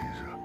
谁是？